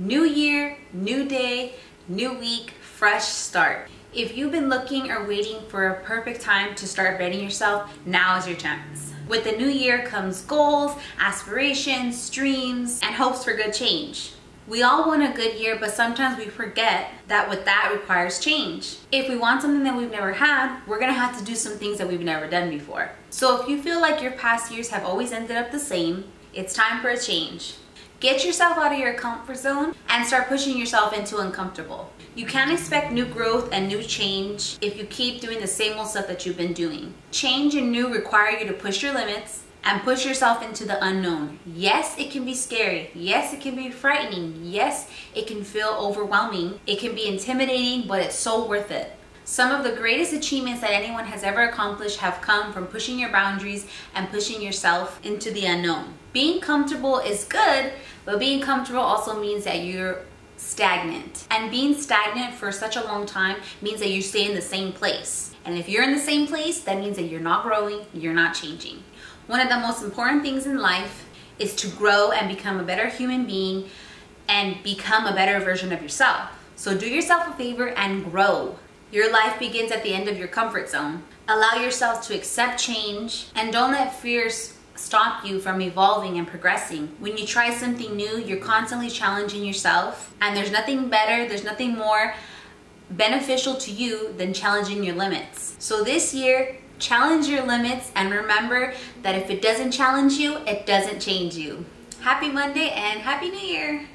New year, new day, new week, fresh start. If you've been looking or waiting for a perfect time to start betting yourself, now is your chance. With the new year comes goals, aspirations, dreams, and hopes for good change. We all want a good year, but sometimes we forget that with that requires change. If we want something that we've never had, we're gonna have to do some things that we've never done before. So if you feel like your past years have always ended up the same, it's time for a change. Get yourself out of your comfort zone and start pushing yourself into uncomfortable. You can't expect new growth and new change if you keep doing the same old stuff that you've been doing. Change and new require you to push your limits and push yourself into the unknown. Yes, it can be scary. Yes, it can be frightening. Yes, it can feel overwhelming. It can be intimidating, but it's so worth it. Some of the greatest achievements that anyone has ever accomplished have come from pushing your boundaries and pushing yourself into the unknown. Being comfortable is good, but being comfortable also means that you're stagnant. And being stagnant for such a long time means that you stay in the same place. And if you're in the same place, that means that you're not growing, you're not changing. One of the most important things in life is to grow and become a better human being and become a better version of yourself. So do yourself a favor and grow. Your life begins at the end of your comfort zone. Allow yourself to accept change and don't let fears stop you from evolving and progressing. When you try something new, you're constantly challenging yourself and there's nothing better, there's nothing more beneficial to you than challenging your limits. So this year, challenge your limits and remember that if it doesn't challenge you, it doesn't change you. Happy Monday and Happy New Year!